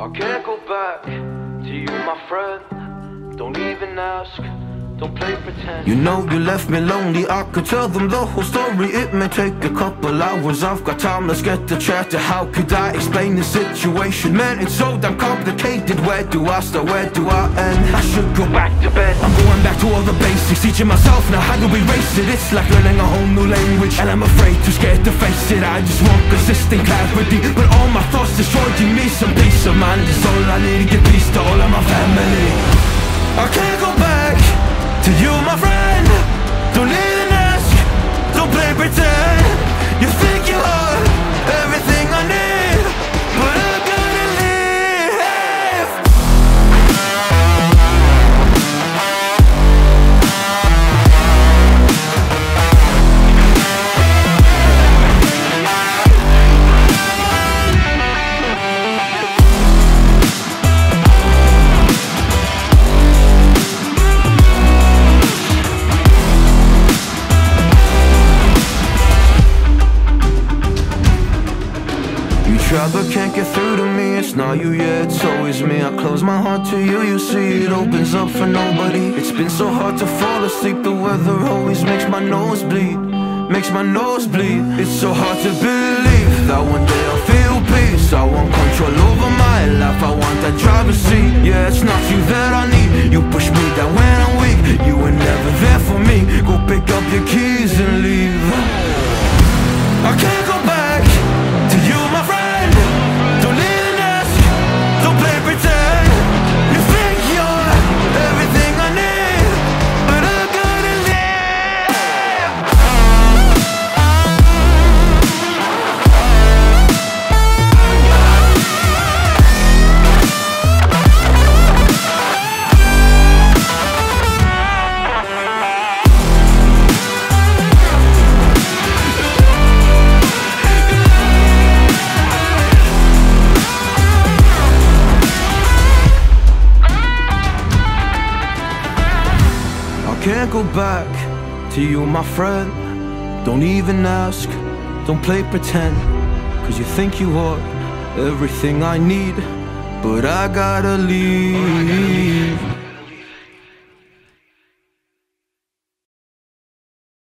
I can't go back to you, my friend. Don't even ask. Don't play pretend. You know you left me lonely, I could tell them the whole story It may take a couple hours, I've got time, let's get the chat How could I explain the situation? Man, it's so damn complicated Where do I start, where do I end? I should go back to bed teaching myself now how to erase it? It's like learning a whole new language And I'm afraid, too scared to face it. I just want consistent clarity But all my thoughts destroyed, give me some peace of mind It's all I need to get peace to all of my family. I can't go back to you, my friend. Don't even ask Don't play pretend But can't get through to me It's not you, yeah, it's always me. I close my heart to you, you see it opens up for nobody. It's been so hard to fall asleep The weather always makes my nose bleed Makes my nose bleed. It's so hard to believe That one day I'll feel peace. I want control over my life I want that driver's seat. Yeah, it's not you that I need. You push can't go back to you, my friend. Don't even ask, don't play pretend. Cause you think you are everything I need, but I gotta leave.